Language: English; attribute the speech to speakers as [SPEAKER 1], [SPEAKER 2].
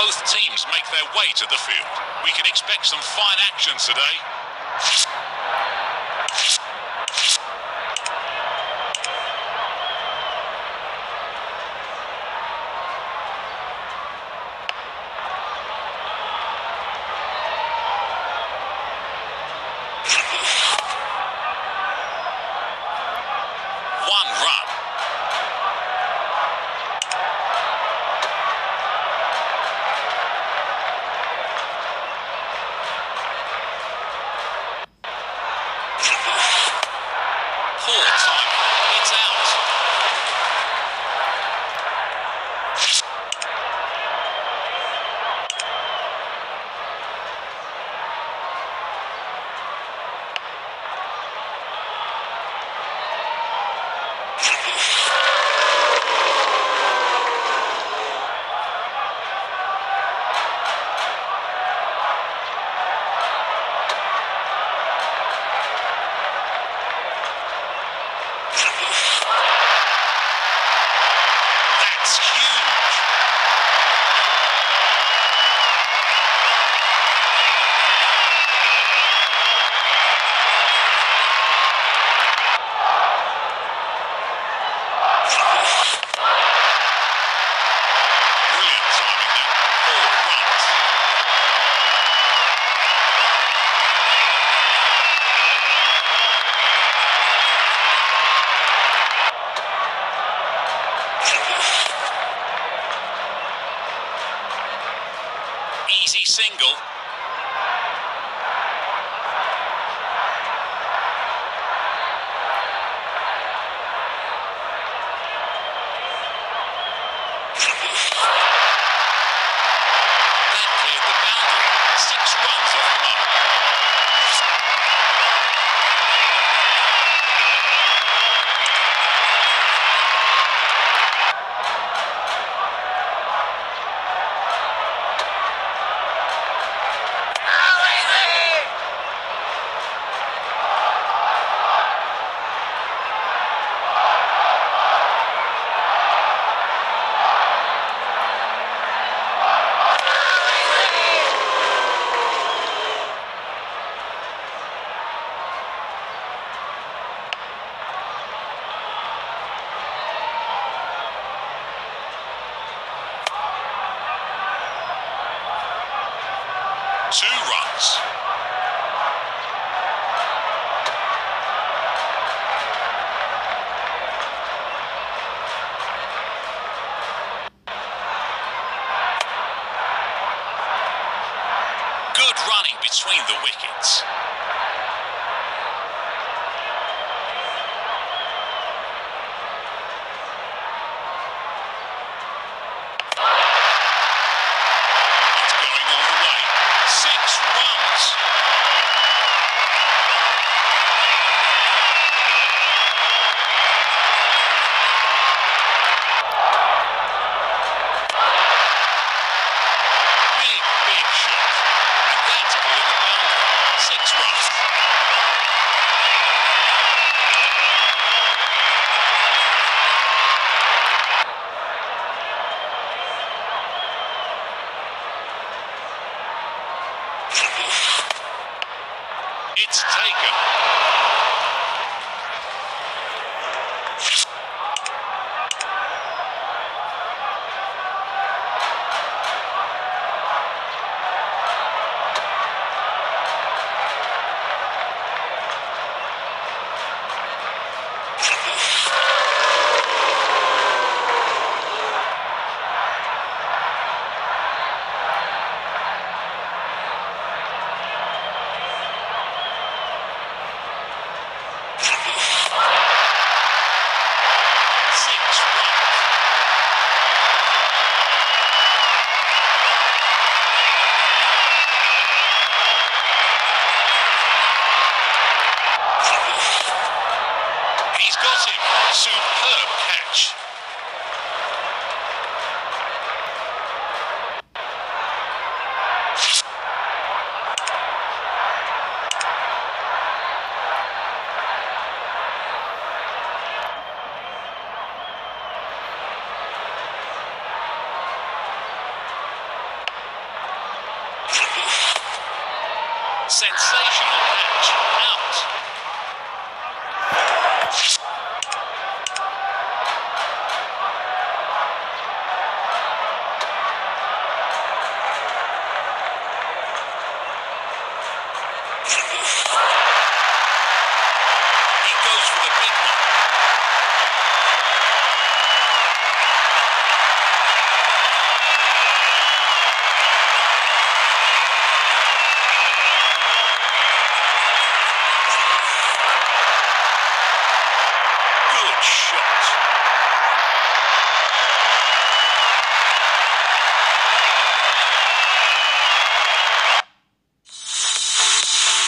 [SPEAKER 1] both teams make their way to the field. We can expect some fine action today. Two runs. Good running between the wickets. It's taken. Superb catch. Sensational catch.